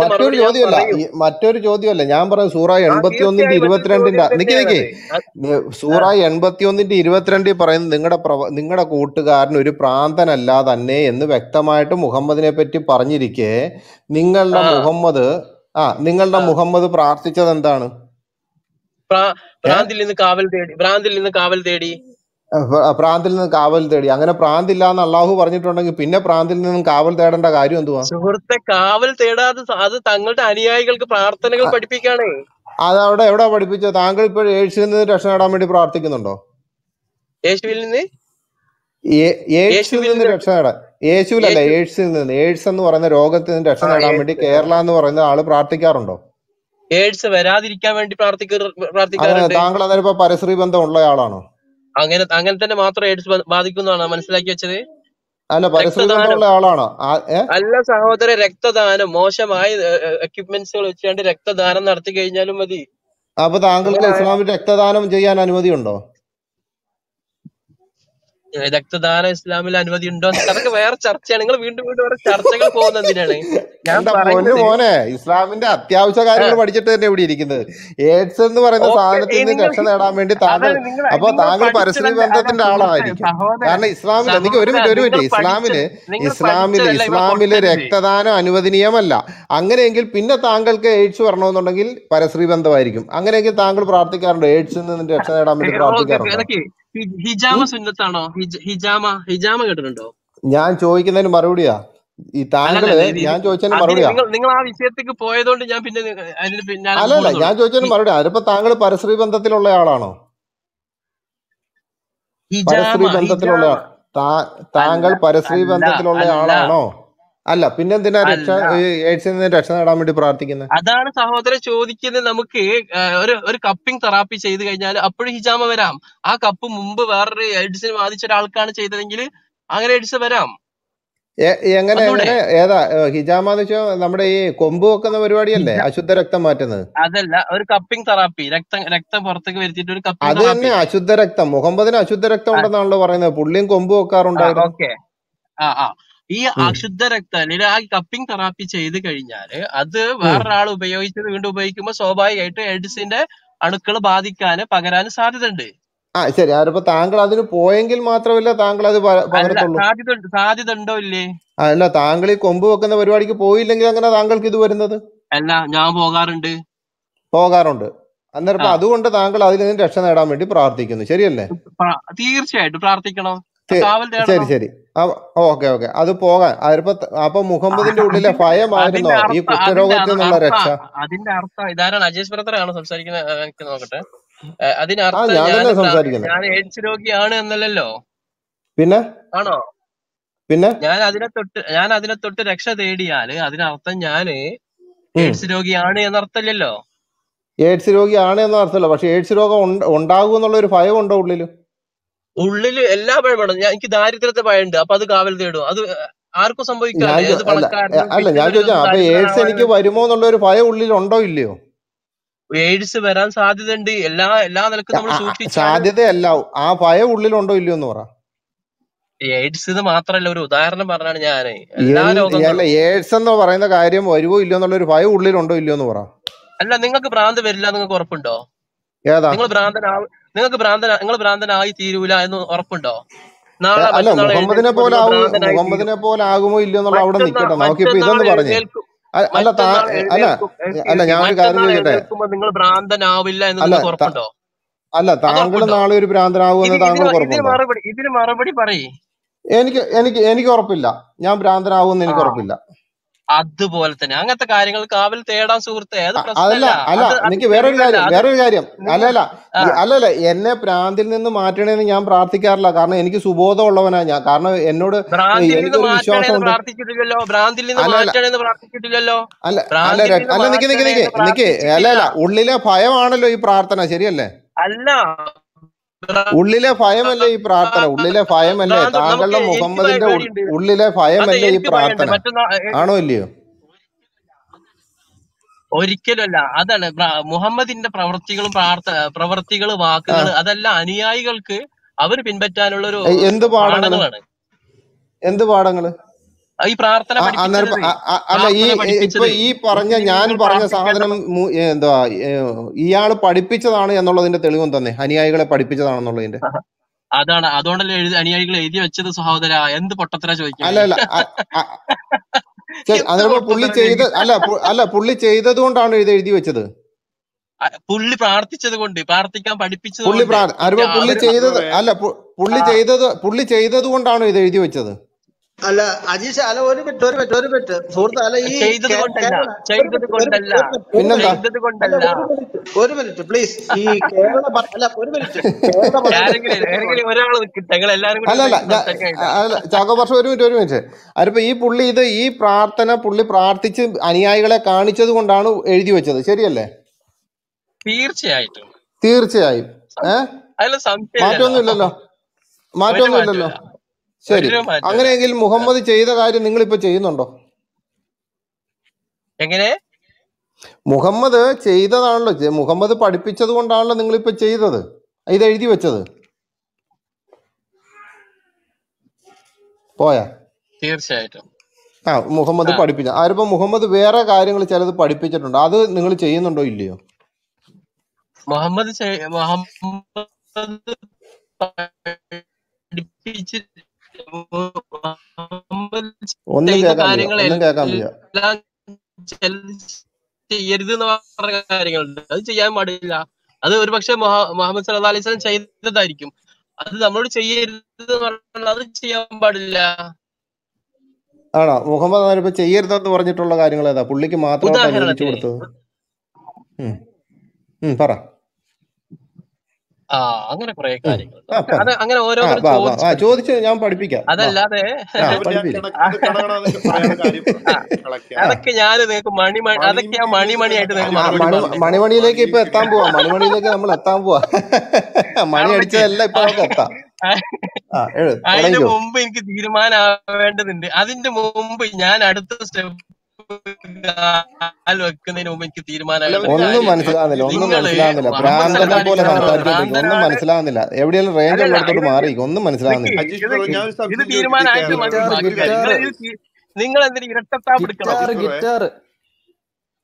Speaker 1: മറ്റൊരു ചോദ്യമല്ല. മറ്റൊരു ചോദ്യമല്ല. ഞാൻ പറയാം സൂറ
Speaker 2: ആ
Speaker 1: എൺപത്തി ഒന്നിന്റെ ഇരുപത്തിരണ്ടിന്റെ നിക്കേ നിക്ക്.
Speaker 2: സൂറായി
Speaker 1: സൂറ എൺപത്തി ഒന്നിന്റെ ഇരുപത്തിരണ്ടിൽ പറയുന്നത് നിങ്ങളുടെ പ്രവ നിങ്ങളുടെ കൂട്ടുകാരൻ ഒരു പ്രാന്തനല്ല തന്നെ എന്ന് വ്യക്തമായിട്ട് മുഹമ്മദിനെ പറ്റി പറഞ്ഞിരിക്കെ. നിങ്ങളുടെ മുഹമ്മദ് ആ നിങ്ങളുടെ മുഹമ്മദ് പ്രാർത്ഥിച്ചത് എന്താണ് പ്രാന്തിൽ
Speaker 2: ഭ്രാന്തിൽ നിന്ന് കാവൽ തേടി ഭ്രാന്തിൽ നിന്ന് കാവൽ തേടി.
Speaker 1: പ്രാന്തിൽ നിന്ന് കാവൽ തേടി. അങ്ങനെ പ്രാന്തില്ല എന്ന് അള്ളാഹു പറഞ്ഞിട്ടുണ്ടെങ്കിൽ പിന്നെ പ്രാന്തിൽ നിന്നും കാവൽ തേടേണ്ട കാര്യം എന്തുവാ?
Speaker 2: സുഹൃത്തെ കാവൽ തേടാതെ അത് തങ്ങളുടെ അനുയായികൾക്ക് പ്രാർത്ഥനകൾ പഠിപ്പിക്കാണേ
Speaker 1: അത് അവിടെ എവിടെ പഠിപ്പിച്ചോ താങ്കൾ ഇപ്പോൾ യേശുവിൽ നിന്ന് രക്ഷ നേടാൻ വേണ്ടി പ്രാർത്ഥിക്കുന്നുണ്ടോ?
Speaker 2: യേശുവിൽ നിന്ന്?
Speaker 1: എയ്ഡ്സിൽ
Speaker 2: യേശുവിൽ
Speaker 1: നിന്ന് രക്ഷ നേടാൻ. യേശുവിലല്ല
Speaker 2: യേശു
Speaker 1: എയ്ഡ്സിൽ നിന്ന്. എയ്ഡ്സ് എന്ന് പറയുന്ന രോഗത്തിൽ നിന്ന് രക്ഷ നേടാൻ വേണ്ടി കേരള എന്ന് പറയുന്ന ആൾ പ്രാർത്ഥിക്കാറുണ്ടോ?
Speaker 2: എയ്ഡ്സ് വരാതിരിക്കാൻ വേണ്ടി പ്രാർത്ഥിക്കാറുണ്ട്.
Speaker 1: താങ്കൾ അന്നേരം ഇപ്പൊ പരശ്രീ ബന്ധം ഉള്ള ആളാണോ?
Speaker 2: അങ്ങനെ അങ്ങനെ തന്നെ മാത്രം എയ്ഡ്സ് ബാധിക്കുന്നതാണ്? മനസ്സിലാക്കി വെച്ചത്?
Speaker 1: അല്ല ആളാണോ?
Speaker 2: അല്ല സഹോദര രക്തദാനം. മോശമായ എക്യുപ്മെന്റ്സുകൾ വെച്ചുകൊണ്ട് രക്തദാനം നടത്തി കഴിഞ്ഞാലും മതി.
Speaker 1: അപ്പൊ താങ്കൾക്ക് ഇസ്ലാമിൽ രക്തദാനം ചെയ്യാൻ അനുമതി ഉണ്ടോ
Speaker 2: ഏഹ് രക്തദാനം ഇസ്ലാമിൽ അനുമതി ഉണ്ടോ അതൊക്കെ വേറെ ചർച്ചയാണ്. നിങ്ങൾ വീണ്ടും വീണ്ടും വേറെ ചർച്ചകൾ പോകുന്ന
Speaker 1: മോനെ ഇസ്ലാമിന്റെ അത്യാവശ്യ കാര്യങ്ങൾ പഠിച്ചിട്ട് തന്നെ ഇവിടെ ഇരിക്കുന്നത്. എയ്ഡ്സ് എന്ന് പറയുന്ന സാധനത്തിൽ നിന്ന് രക്ഷ നേടാൻ വേണ്ടി താങ്കൾ അപ്പൊ താങ്കൾ പരശ്രീ ബന്ധത്തിന്റെ ആളായിരിക്കും. കാരണം ഇസ്ലാമിൽ എനിക്ക് ഒരു മിനിറ്റ് ഒരു മിനിറ്റ്.
Speaker 2: ഇസ്ലാമിൽ ഇസ്ലാമിൽ
Speaker 1: ഇസ്ലാമിൽ
Speaker 2: ഇസ്ലാമിൽ
Speaker 1: രക്തദാനം അനുവദനീയമല്ല. അങ്ങനെയെങ്കിൽ പിന്നെ താങ്കൾക്ക് എയ്ഡ്സ് വരണമെന്നുണ്ടെങ്കിൽ പരശ്രീ ബന്ധമായിരിക്കും അങ്ങനെയെങ്കിൽ താങ്കൾ പ്രാർത്ഥിക്കാറുണ്ടോ? എയ്ഡ്സിൽ നിന്ന് രക്ഷ നേടാൻ വേണ്ടി പ്രാർത്ഥിക്കാറുണ്ട്?
Speaker 2: പ്രാർത്ഥിക്കാറുണ്ടോ ഹിജാമ സുന്നത്താണോ? ഹിജാമ ഹിജാമ കേട്ടിട്ടുണ്ടോ?
Speaker 1: ഞാൻ ചോദിക്കുന്നതിന് മറുപടിയാ. ഈ
Speaker 2: താങ്കൾ
Speaker 1: ഞാൻ ചോദിച്ചതിന് മറുപടിയാ.
Speaker 2: നിങ്ങൾ ആ വിഷയത്തേക്ക് പോയതുകൊണ്ട് ഞാൻ പിന്നെ അല്ല അതിന് പിന്നാലെ
Speaker 1: അല്ലല്ല ഞാൻ ചോദിച്ചതിന് മറുപടി അതിപ്പോ താങ്കൾ പരശ്രീ ബന്ധത്തിലുള്ള ആളാണോ? പരശ്രീ ബന്ധത്തിലുള്ള താങ്കൾ പരശ്രീ ബന്ധത്തിലുള്ള ആളാണോ? അല്ല പിന്നെന്തിനാ രക്ഷ
Speaker 2: അല്ല
Speaker 1: എയ്ഡ്സിൽ നിന്ന് രക്ഷ നേടാൻ വേണ്ടി പ്രാർത്ഥിക്കുന്നത്
Speaker 2: അതാണ് സഹോദരൻ ചോദിക്കുന്നത് നമുക്ക് ഒരു ഒരു കപ്പിംഗ് തെറാപ്പി ചെയ്ത് കഴിഞ്ഞാൽ അപ്പോഴും ഹിജാമ വരാം. ആ കപ്പ് മുമ്പ് വേറൊരു എയ്ഡ്സിന് ബാധിച്ച ഒരാൾക്കാണ് ചെയ്തതെങ്കിൽ അങ്ങനെ എയ്ഡ്സ് വരാം.
Speaker 1: എങ്ങനെ ഏതാ ഹിജാമ എന്ന് വെച്ചാൽ നമ്മുടെ ഈ കൊമ്പ് വെക്കുന്ന പരിപാടിയല്ലേ? അശുദ്ധ രക്തം മാറ്റുന്നത്.
Speaker 2: അതല്ല ഒരു കപ്പിംഗ് തെറാപ്പി. രക്തം രക്തം പുറത്തേക്ക് വരുത്തിയിട്ട് ഒരു കപ്പിംഗ്
Speaker 1: അത് തന്നെ അശുദ്ധ രക്തം. മുഹമ്മദിന് അശുദ്ധ രക്തം ഉണ്ടെന്നാണല്ലോ പറയുന്നത്. പുള്ളിയും കൊമ്പ് വെക്കാറുണ്ടായിരുന്നു
Speaker 2: ഓക്കെ. ആ ആ. ഈ അശുദ്ധ രക്തം അല്ലെങ്കിൽ ആ കപ്പിംഗ് തെറാപ്പി ചെയ്ത് കഴിഞ്ഞാൽ അത്. വേറൊരാൾ ഉപയോഗിച്ചത് വീണ്ടും ഉപയോഗിക്കുമ്പോൾ സ്വാഭാവികമായിട്ട് എയ്ഡ്സിന്റെ അണുക്കൾ ബാധിക്കാന് പകരാനും സാധ്യതയുണ്ട്.
Speaker 1: ആ ശരി. അതിപ്പോ താങ്കൾ അതിന് പോയെങ്കിൽ മാത്രമല്ല താങ്കൾ അത്
Speaker 2: പകർത്തുള്ളൂ
Speaker 1: പകരത്തുള്ളൂ
Speaker 2: സാധ്യത ഉണ്ട് ഇല്ലേ?
Speaker 1: അല്ല താങ്കൾ ഈ കൊമ്പ് വെക്കുന്ന പരിപാടിക്ക് പോയില്ലെങ്കിൽ അങ്ങനെ താങ്കൾക്ക് ഇത് വരുന്നത്?
Speaker 2: അല്ല ഞാൻ പോകാറുണ്ട്.
Speaker 1: പോകാറുണ്ട്. അന്നേരം അതുകൊണ്ട് താങ്കൾ അതിൽ നിന്ന് രക്ഷ നേടാൻ വേണ്ടി പ്രാർത്ഥിക്കുന്നു. ശരിയല്ലേ?
Speaker 2: തീർച്ചയായിട്ടും പ്രാർത്ഥിക്കണം?
Speaker 1: ശരി ശരി ഓക്കെ ഓക്കെ. അത് പോകാൻ. അതിപ്പോ അപ്പൊ മുഹമ്മദിന്റെ ഉള്ളിലെ ഭയമായിരുന്നോ ഈ കുഷ്ഠരോഗത്തിൽ നിന്നുള്ള രക്ഷ.
Speaker 2: അതിന്റെ അർത്ഥം. ഇതാരാണ്? അജേഷ് ബ്രദറാണ് സംസാരിക്കുന്നത് നോക്കട്ടെ. അതിനർത്ഥം
Speaker 1: ഞാൻ
Speaker 2: എയ്ഡ്സ് രോഗിയാണ് എന്നല്ലല്ലോ.
Speaker 1: പിന്നെ?
Speaker 2: ആണോ?
Speaker 1: പിന്നെ?
Speaker 2: ഞാൻ അതിനെ തൊട്ട് ഞാൻ അതിനെ തൊട്ട് രക്ഷ തേടിയാൽ അതിനർത്ഥം
Speaker 1: ഞാൻ
Speaker 2: എയ്ഡ്സ് രോഗിയാണ് എന്നർത്ഥമില്ലല്ലോ.
Speaker 1: എയ്ഡ്സ് രോഗിയാണ് എന്ന് അർത്ഥമല്ല പക്ഷെ എയ്ഡ്സ് രോഗം ഉണ്ട- ഉണ്ടാകും എന്നുള്ള ഒരു ഭയം ഉണ്ടോ ഉള്ളിൽ?
Speaker 2: ഉള്ളിൽ എല്ലാ ഭയം ഞാൻ എനിക്ക് ദാരിദ്ര്യത്തെ ഭയമുണ്ട്. അപ്പൊ അത് കാവൽ തേടും. അത് ആർക്കും സംഭവിക്കാം
Speaker 1: അല്ല ഞാൻ ചോദിച്ചാ അപ്പൊ എയ്ഡ്സ് എനിക്ക് വരുമോ എന്നുള്ള ഒരു ഭയം ഉള്ളിൽ ഉണ്ടോ ഇല്ലയോ
Speaker 2: എയ്ഡ്സ് വരാൻ സാധ്യതയുണ്ട്. എല്ലാ എല്ലാ നിലക്കും നമ്മൾ
Speaker 1: ആ- സാധ്യതയല്ല. ആ ഭയം ഉള്ളിലുണ്ടോ ഇല്ലയോ എന്ന് പറ.
Speaker 2: എയ്ഡ്സ് ഇത് മാത്രല്ല ഒരു ഉദാഹരണം പറഞ്ഞാണ് ഞാൻ എല്ലാ രോഗങ്ങളും
Speaker 1: എയ്ഡ്സ് എന്ന് പറയുന്ന കാര്യം വരുമോ ഇല്ലയോ എന്നുള്ള ഒരു ഭയം ഉള്ളിലുണ്ടോ ഇല്ലയോ എന്ന് പറ.
Speaker 2: അല്ല നിങ്ങൾക്ക് ഭ്രാന്ത് വരില്ല നിങ്ങൾക്ക് ഉറപ്പുണ്ടോ? നിങ്ങൾ ഭ്രാന്തനാ നിങ്ങൾക്ക് ഭ്രാന്തന നിങ്ങൾ ഭ്രാന്തനായി തീരൂല എന്ന് ഉറപ്പുണ്ടോ? നാളെ
Speaker 1: മുഹമ്മദിനെ പോലെ മുഹമ്മദിനെ പോലെ ആകുമോ ഇല്ലയോ എന്നുള്ള അവിടെ നിൽക്കട്ടെ നമുക്കിപ്പോ
Speaker 2: മറ്റന്നാൾ
Speaker 1: ഇതൊന്ന് പറഞ്ഞു. അല്ല താ അല്ല അല്ല ഞാൻ ഒരു കാര്യം ചോദിക്കട്ടെ?
Speaker 2: നിങ്ങൾ ഭ്രാന്തനാവില്ല എന്ന്
Speaker 1: അല്ല താങ്കൾ നാളെ ഒരു ഭ്രാന്തനാവുമെന്ന്
Speaker 2: താങ്കൾ ഇതിന് മറുപടി പറയ്.
Speaker 1: എനിക്ക് എനിക്ക് എനിക്ക് ഉറപ്പില്ല. ഞാൻ
Speaker 2: ഭ്രാന്തനാവുമെന്ന്
Speaker 1: എനിക്ക് ഉറപ്പില്ല.
Speaker 2: അതുപോലെ തന്നെ. അങ്ങനത്തെ കാര്യങ്ങൾ കാവൽ തേടാൻ സുഹൃത്തെ
Speaker 1: അല്ല അതല്ല അല്ല എനിക്ക് വേറൊരു കാര്യം വേറൊരു കാര്യം.
Speaker 2: അല്ല
Speaker 1: അല്ലല്ല
Speaker 2: അല്ല
Speaker 1: അല്ല അല്ലല്ല എന്നെ പ്രാന്തിൽ നിന്ന് മാറ്റണേന്ന് ഞാൻ പ്രാർത്ഥിക്കാറില്ല. കാരണം എനിക്ക് സുബോധമുള്ളവനാ ഞാൻ. കാരണം എന്നോട്
Speaker 2: പ്രാർത്ഥിച്ചിട്ടില്ലല്ലോ? ഭ്രാന്തിൽ നിന്ന് മാറ്റണേന്ന് പ്രാർത്ഥിച്ചിട്ടില്ലല്ലോ?
Speaker 1: അല്ല അല്ല നിക്ക് നിക്ക് നിക്ക് നിക്ക്. അല്ല അല്ല ഉള്ളിലെ ഭയമാണല്ലോ ഈ പ്രാർത്ഥന. ശരിയല്ലേ?
Speaker 2: അല്ല
Speaker 1: ഉള്ളിലെ ഭയമല്ലേ ഈ പ്രാർത്ഥന? ഉള്ളിലെ ഭയമല്ലേ? താങ്കളുടെ മുഹമ്മദിന്റെ ഉള്ളിലെ ഭയമല്ലേ ഈ പ്രാർത്ഥന? ആണോ ഇല്ലയോ?
Speaker 2: ഒരിക്കലുമല്ല അതാണ് മുഹമ്മദിന്റെ പ്രവൃത്തികളും പ്രാർത്ഥ
Speaker 1: പ്രവൃത്തികൾ
Speaker 2: വാക്കുകൾ അതെല്ലാം അനുയായികൾക്ക് അവർ പിൻപറ്റാനുള്ള ഒരു
Speaker 1: എന്ത് പാഠങ്ങൾ?
Speaker 2: പാഠങ്ങളാണ്.
Speaker 1: എന്ത് പാഠങ്ങൾ?
Speaker 2: ഈ പ്രാർത്ഥന
Speaker 1: അല്ല ഈ ഇപ്പൊ ഈ പറഞ്ഞ ഞാൻ പറഞ്ഞ സാധനം എന്താ ഇയാൾ പഠിപ്പിച്ചതാണ് എന്നുള്ളതിന്റെ തെളിവും തന്നെ. അനുയായികളെ പഠിപ്പിച്ചതാണെന്നുള്ളതിന്റെ.
Speaker 2: അതാണ്. അതുകൊണ്ടല്ലേ എഴുതി അനുയായികൾ എഴുതി വെച്ചത് സഹോദര എന്ത് പൊട്ടത്തര
Speaker 1: അല്ല
Speaker 2: ചോദിക്കണേ
Speaker 1: അല്ല അ- അ- ശരി
Speaker 2: എന്ത്
Speaker 1: അതിപ്പോ പുള്ളി ചെയ്ത് അല്ല അല്ല പുള്ളി ചെയ്തത് കൊണ്ടാണ് ഇത് എഴുതി വെച്ചത്.
Speaker 2: പുള്ളി പ്രാർത്ഥിച്ചത് കൊണ്ട് പ്രാർത്ഥിക്കാൻ പഠിപ്പിച്ചത്
Speaker 1: പുള്ളി പുള്ളി ചെയ്തത് അല്ല പുള്ളി ചെയ്തത് പുള്ളി ചെയ്തത് കൊണ്ടാണ് ഇത് എഴുതി വെച്ചത്.
Speaker 3: അല്ല അജീഷ് അല്ല ഒരു മിനിറ്റ് ഒരു മിനിറ്റ് ഒരു മിനിറ്റ്. സുഹൃത്ത് അല്ല ഈ
Speaker 2: ചെയ്തത് കൊണ്ടല്ല
Speaker 3: ഒരു മിനിറ്റ് പ്ലീസ് ഈ കേരള അല്ല ഒരു മിനിറ്റ്.
Speaker 1: ചാക്കോ വർഷം ഒരു മിനിറ്റ് ഒരു മിനിറ്റ്. അതിപ്പോ ഈ പുള്ളി ഇത് ഈ പ്രാർത്ഥന പുള്ളി പ്രാർത്ഥിച്ച് അനുയായികളെ കാണിച്ചത് കൊണ്ടാണ് എഴുതി വെച്ചത്. ശരിയല്ലേ?
Speaker 2: തീർച്ചയായിട്ടും.
Speaker 1: തീർച്ചയായും. ഏഹ്
Speaker 2: മാറ്റൊന്നുമില്ലല്ലോ മാറ്റൊന്നുമില്ലല്ലോ
Speaker 1: മാറ്റമൊന്നുമില്ലല്ലോ. മാറ്റമൊന്നുമില്ലല്ലോ. ശരി. അങ്ങനെയെങ്കിൽ മുഹമ്മദ് ചെയ്ത കാര്യം നിങ്ങൾ ഇപ്പൊ ചെയ്യുന്നുണ്ടോ?
Speaker 2: എങ്ങനെ?
Speaker 1: മുഹമ്മദ് ചെയ്തതാണല്ലോ. മുഹമ്മദ് പഠിപ്പിച്ചത് കൊണ്ടാണല്ലോ നിങ്ങൾ ഇപ്പൊ ചെയ്തത്. ഇത് എഴുതി വെച്ചത്. പോയാ?
Speaker 2: തീർച്ചയായിട്ടും.
Speaker 1: ആ മുഹമ്മദ് പഠിപ്പിച്ച. ആരിപ്പോ മുഹമ്മദ് വേറെ കാര്യങ്ങൾ ചിലത് പഠിപ്പിച്ചിട്ടുണ്ട്. അത് നിങ്ങൾ ചെയ്യുന്നുണ്ടോ ഇല്ലയോ?
Speaker 2: മുഹമ്മദ് മുഹമ്മദ്
Speaker 1: ഒന്നും കേൾക്കാൻ
Speaker 2: ചെയ്യരുത് എന്ന് പറഞ്ഞ കാര്യങ്ങളുണ്ട്. അത് ചെയ്യാൻ പാടില്ല. അത് ഒരു പക്ഷെ മുഹമ്മദ് സല്ലാ അലൈഹി സ്വലം ചെയ്തതായിരിക്കും. അത് നമ്മളോട് ചെയ്യരുത് അത് ചെയ്യാൻ പാടില്ല.
Speaker 1: ആണോ? മുഹമ്മദ് ഇപ്പൊ ചെയ്യരുതെന്ന് പറഞ്ഞിട്ടുള്ള കാര്യങ്ങൾ ഏതാ? പുള്ളിക്ക്
Speaker 2: മാത്രം
Speaker 1: കൊടുത്തത്. പറ.
Speaker 2: ആ അങ്ങനെ കുറെ. കാര്യങ്ങളുണ്ട്.
Speaker 1: ആ
Speaker 2: അത് അങ്ങനെ
Speaker 1: ആ വാ
Speaker 2: ചോദിച്ചു
Speaker 1: ആ ഞാൻ പഠിപ്പിക്കാം.
Speaker 2: അതല്ലാതെ
Speaker 1: ആ
Speaker 4: ആ
Speaker 2: ആ,
Speaker 1: ആ
Speaker 2: അതൊക്കെ ഞാൻ നിങ്ങൾക്ക് മണിമണി മണി അതൊക്കെ ഞാൻ മണിമണിയായിട്ട്
Speaker 1: ആ,
Speaker 2: നിങ്ങൾക്ക്
Speaker 1: ആ, മണിമണിയിലേക്ക് ഇപ്പൊ എത്താൻ പോവാ. മണിമണിയിലേക്ക് നമ്മൾ എത്താൻ പോവാ. മണി അടിച്ചതല്ല ഇപ്പൊ നമുക്ക് എത്താം. ആ എഴു
Speaker 2: അതിന്
Speaker 1: തുടങ്ങിക്കോ
Speaker 2: മുമ്പ് എനിക്ക് തീരുമാനമാവേണ്ടതുണ്ട് അതിന്റെ മുമ്പ് ഞാൻ അടുത്ത സ്റ്റെപ്പ് കാൽ വെക്കുന്നതിന് മുമ്പ് എനിക്ക്
Speaker 1: ഒന്നും
Speaker 4: മനസ്സിലാവുന്നില്ല
Speaker 1: മനസ്സിലാകുന്നില്ല ഒന്നും
Speaker 2: മനസ്സിലാവുന്നില്ല.
Speaker 1: മനസ്സിലാകുന്നില്ല ഭ്രാന്തനെ പോലെ സംസാരിച്ചോണ്ടിരിക്കും ഒന്നും
Speaker 2: മനസ്സിലാവുന്നില്ല.
Speaker 1: മനസ്സിലാകുന്നില്ല എവിടെയെങ്കിലും റേഞ്ച് ഉള്ളിടത്തോട്ട് മാറി. ഒന്നും
Speaker 2: മനസ്സിലാവുന്നില്ല.
Speaker 1: മനസ്സിലാകുന്നില്ല
Speaker 2: ഇത് തീരുമാനമായിട്ട് നിങ്ങൾ ഇത് നിങ്ങൾ എന്തിനു ഇരട്ടത്താപ്പ് എടുക്കണം
Speaker 5: guitar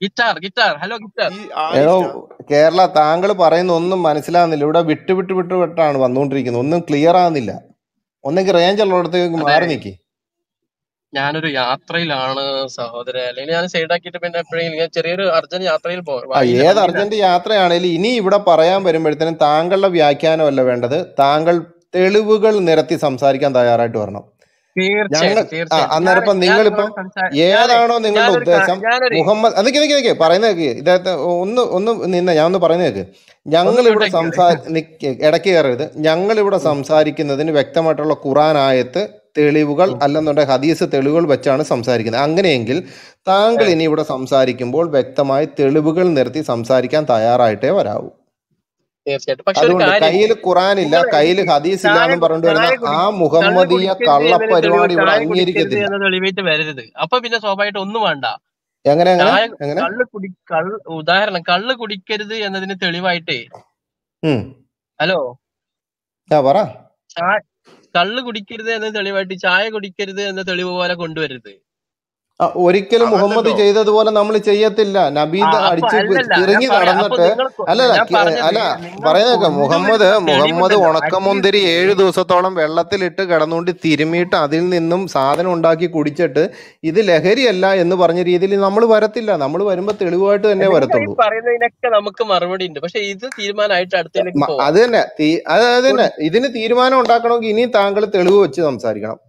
Speaker 5: guitar
Speaker 2: guitar hello guitar
Speaker 1: എടോ കേരള താങ്കൾ പറയുന്ന ഒന്നും മനസ്സിലാകുന്നില്ല ഇവിടെ വിട്ട് വിട്ട് വിട്ട് വിട്ടാണ് വന്നുകൊണ്ടിരിക്കുന്നത്. ഒന്നും ക്ലിയർ ആകുന്നില്ല ഒന്നെങ്കിൽ റേഞ്ച് ഉള്ളിടത്തേക്ക് മാറി നിൽക്കി
Speaker 2: ഞാനൊരു യാത്രയിലാണ് സഹോദര. അല്ലെങ്കിൽ ഞാൻ സൈഡാക്കിയിട്ട് പിന്നെ എപ്പോഴെങ്കിലും ചെറിയൊരു അർജന്റ് യാത്രയിൽ
Speaker 1: ഏത് അർജന്റ് യാത്രയാണെങ്കിലും ഇനി ഇവിടെ പറയാൻ വരുമ്പോഴത്തേനും താങ്കളുടെ വ്യാഖ്യാനമല്ല വേണ്ടത്. താങ്കൾ തെളിവുകൾ നിരത്തി സംസാരിക്കാൻ തയ്യാറായിട്ട് വരണം. അന്നേരം ഇപ്പം നിങ്ങളിപ്പം ഏതാണോ നിങ്ങളുടെ ഉദ്ദേശം? മുഹമ്മദ് അതൊക്കെ നിക്ക് നിക്ക് പറയുന്ന കേക്ക് ഇദ്ദേഹത്തെ ഒന്ന് ഒന്ന് നിന്ന ഞാൻ ഒന്ന് പറയുന്ന കേക്ക്. ഞങ്ങൾ ഇവിടെ സംസാര ഇടയ്ക്ക് കയറരുത്. ഞങ്ങൾ ഇവിടെ സംസാരിക്കുന്നതിന് വ്യക്തമായിട്ടുള്ള ഖുറാൻ ആയത്ത് തെളിവുകൾ അല്ലെന്നുണ്ടെങ്കിൽ ഹദീസ് തെളിവുകൾ വെച്ചാണ് സംസാരിക്കുന്നത്. അങ്ങനെയെങ്കിൽ താങ്കൾ ഇനി ഇവിടെ സംസാരിക്കുമ്പോൾ വ്യക്തമായി തെളിവുകൾ നിർത്തി സംസാരിക്കാൻ തയ്യാറായിട്ടേ വരാവൂ.
Speaker 2: തീർച്ചയായിട്ടും. പക്ഷെ
Speaker 1: കയ്യിൽ
Speaker 2: ഖുറാനില്ല
Speaker 1: കയ്യിൽ ഹദീസ് ഇല്ല എന്ന് പറഞ്ഞുകൊണ്ട് വരുന്ന ആ മുഹമ്മദീയ
Speaker 2: കള്ള
Speaker 1: പരിപാടി ഇവിടെ അംഗീകരിക്കത്തില്ല.
Speaker 2: തെളിവായിട്ട് വരരുത്. അപ്പൊ പിന്നെ സ്വാഭാവികമായിട്ട് ഒന്നും വേണ്ട.
Speaker 1: എങ്ങനെ
Speaker 2: കള്ള് കുടി കള്ള് ഉദാഹരണം കള്ള് കുടിക്കരുത് എന്നതിന് തെളിവായിട്ടേ. ഹലോ?
Speaker 1: പറ.
Speaker 2: കള്ള് കുടിക്കരുത് എന്ന തെളിവായിട്ട് ചായ കുടിക്കരുത് എന്ന തെളിവ് പോലെ കൊണ്ടുവരരുത്.
Speaker 1: ഒരിക്കലും മുഹമ്മദ് ചെയ്തതുപോലെ നമ്മൾ ചെയ്യത്തില്ല. നബീദ് അടിച്ച് ഇറങ്ങി നടന്നിട്ട്
Speaker 2: അല്ല
Speaker 1: അല്ലല്ല അല്ല പറയുന്നേക്ക മുഹമ്മദ് മുഹമ്മദ് ഉണക്കമുന്തിരി ഏഴു ദിവസത്തോളം വെള്ളത്തിലിട്ട് കിടന്നുകൊണ്ട് തിരുമിയിട്ട് അതിൽ നിന്നും സാധനം ഉണ്ടാക്കി കുടിച്ചിട്ട് ഇത് ലഹരിയല്ല എന്ന് പറഞ്ഞ രീതിയിൽ നമ്മൾ വരത്തില്ല. നമ്മൾ വരുമ്പോ തെളിവായിട്ട് തന്നെ വരത്തുള്ളൂ.
Speaker 2: പറയുന്നതിനൊക്കെ നമുക്ക് മറുപടി ഉണ്ട്. പക്ഷെ ഇത് തീരുമാനമായിട്ട്
Speaker 1: അത് തന്നെ. അത് അത് തന്നെ. ഇതിന് തീരുമാനം ഉണ്ടാക്കണമെങ്കിൽ ഇനിയും താങ്കൾ തെളിവ് വെച്ച് സംസാരിക്കണം.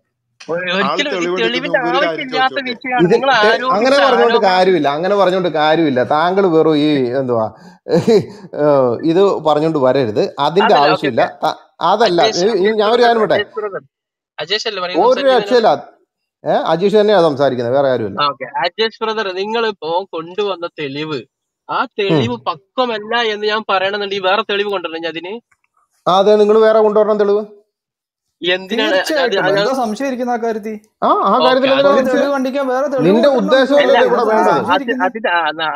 Speaker 2: നിങ്ങൾ
Speaker 1: അങ്ങനെ
Speaker 2: പറഞ്ഞോണ്ട്
Speaker 1: കാര്യമില്ല. അങ്ങനെ പറഞ്ഞോണ്ട് കാര്യമില്ല. താങ്കൾ വെറും ഈ എന്തുവാ? ഇത് പറഞ്ഞോണ്ട് വരരുത്. അതിന്റെ ആവശ്യമില്ല. അതല്ല ഞാൻ ഒരു കാര്യം
Speaker 2: വിട്ടെ
Speaker 1: ഒരു രക്ഷയില്ല. ഏഹ് അജീഷ് തന്നെയാണ് സംസാരിക്കുന്നത്. വേറെ ആരുമില്ല
Speaker 2: അജേഷ് ബ്രദർ നിങ്ങളിപ്പോ കൊണ്ടുവന്ന തെളിവ് ആ തെളിവ് പക്വമല്ല എന്ന് ഞാൻ പറയണമെന്നുണ്ടെങ്കിൽ വേറെ തെളിവ് കൊണ്ടുവരണം അതിന്.
Speaker 1: ആ അതെ നിങ്ങൾ വേറെ കൊണ്ടുവരണം തെളിവ്.
Speaker 5: കാര്യത്തിൽ
Speaker 1: നിന്റെ